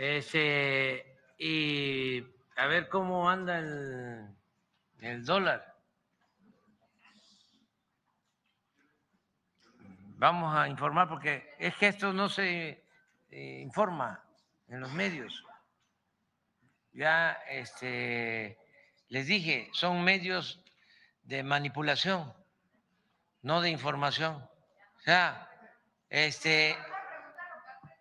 Este, y a ver cómo anda el, el dólar. Vamos a informar porque es que esto no se eh, informa en los medios. Ya este, les dije, son medios de manipulación, no de información. O sea, este,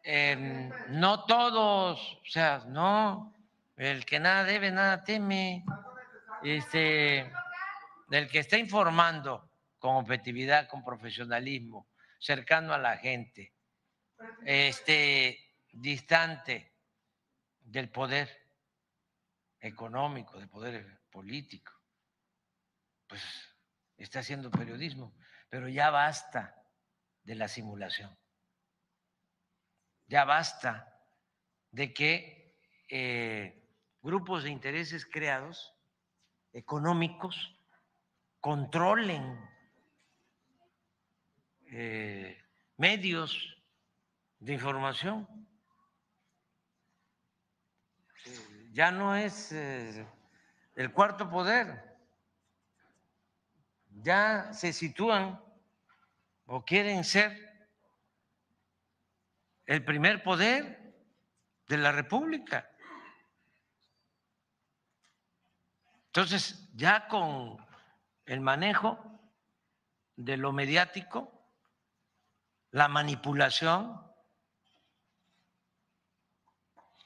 no todos, o sea, no, el que nada debe, nada teme. Este, el que está informando con objetividad, con profesionalismo, cercano a la gente, este, distante del poder económico, del poder político, pues está haciendo periodismo, pero ya basta de la simulación, ya basta de que eh, grupos de intereses creados, económicos, controlen eh, medios de información. Ya no es eh, el cuarto poder, ya se sitúan o quieren ser el primer poder de la República. Entonces, ya con el manejo de lo mediático, la manipulación,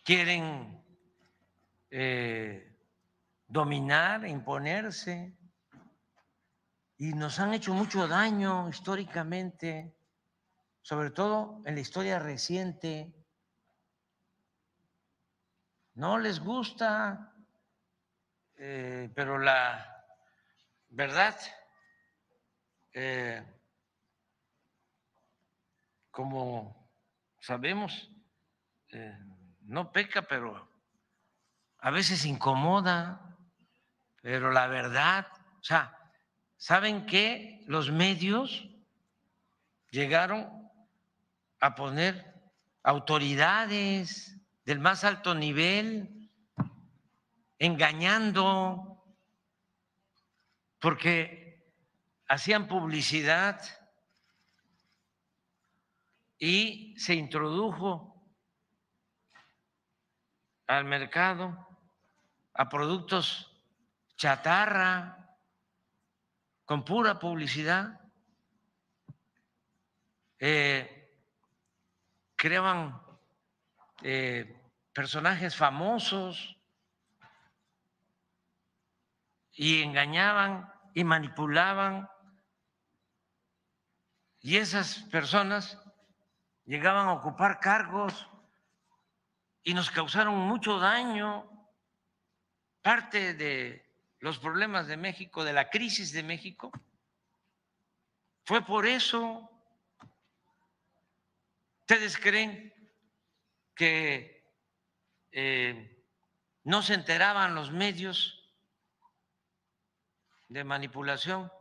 quieren eh, dominar, imponerse, y nos han hecho mucho daño históricamente, sobre todo en la historia reciente. No les gusta, eh, pero la verdad eh, como sabemos, eh, no peca, pero a veces incomoda, pero la verdad, o sea, ¿saben qué? Los medios llegaron a poner autoridades del más alto nivel, engañando, porque hacían publicidad y se introdujo al mercado a productos chatarra con pura publicidad. Eh, creaban eh, personajes famosos y engañaban y manipulaban y esas personas llegaban a ocupar cargos y nos causaron mucho daño. Parte de los problemas de México, de la crisis de México, fue por eso. ¿Ustedes creen que eh, no se enteraban los medios de manipulación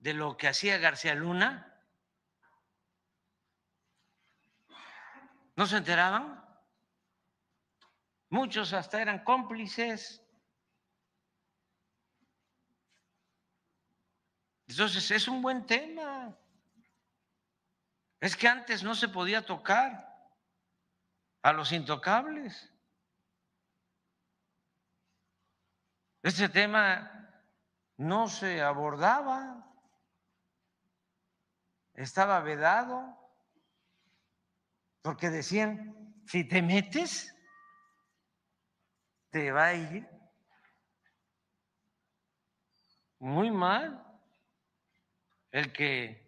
de lo que hacía García Luna? ¿No se enteraban? Muchos hasta eran cómplices. Entonces es un buen tema. Es que antes no se podía tocar a los intocables. Este tema no se abordaba, estaba vedado. Porque decían, si te metes, te va a ir muy mal. El que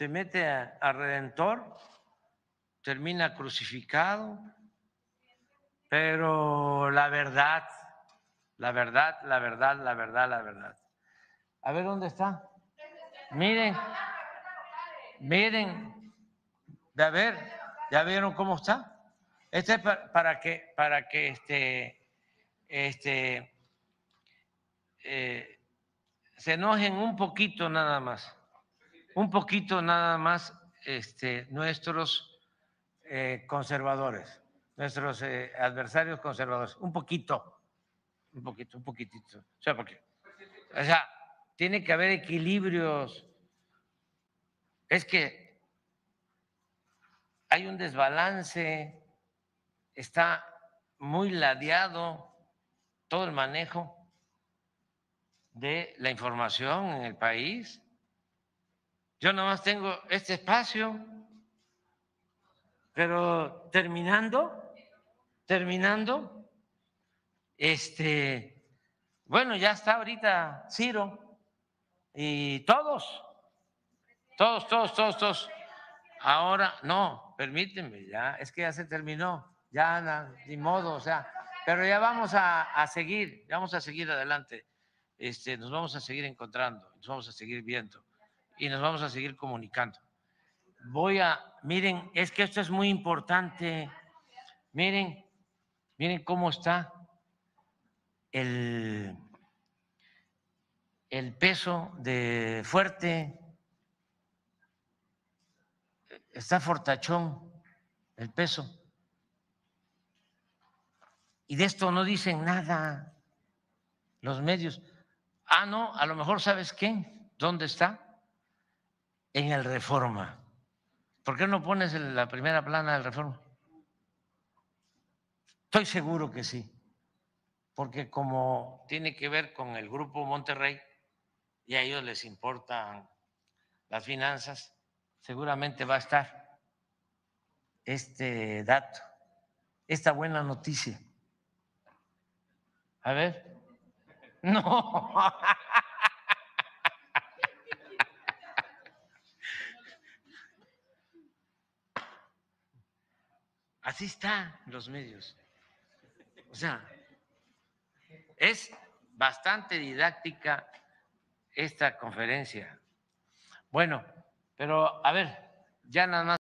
se mete a, Redentor termina crucificado. Pero la verdad, la verdad, la verdad, la verdad, la verdad. A ver dónde está. Miren, miren, de a ver. ¿Ya vieron cómo está? Este es para, que, para que este, este, eh, se enojen un poquito nada más, un poquito nada más este, nuestros eh, conservadores. nuestros eh, adversarios conservadores. Un poquito, un poquito, un poquitito. O sea, porque, o sea, tiene que haber equilibrios. Es que hay un desbalance, está muy ladeado todo el manejo de la información en el país. Yo nomás tengo este espacio, pero terminando, terminando, este, bueno, ya está ahorita Ciro y todos, todos, todos, todos, todos. Ahora, no, permíteme, ya, es que ya se terminó, ya, ni modo, o sea, pero ya vamos a, a seguir, vamos a seguir adelante. Este, nos vamos a seguir encontrando, nos vamos a seguir viendo y nos vamos a seguir comunicando. Voy a, miren, es que esto es muy importante. Miren, miren cómo está el, el peso de fuerte. Está fortachón el peso. Y de esto no dicen nada los medios. Ah, no, a lo mejor sabes qué, ¿dónde está? En el Reforma. ¿Por qué no pones la primera plana del Reforma? Estoy seguro que sí, porque como tiene que ver con el Grupo Monterrey y a ellos les importan las finanzas, seguramente va a estar este dato, esta buena noticia. A ver, no. Así están los medios. O sea, es bastante didáctica esta conferencia. Bueno, pero a ver, ya nada más.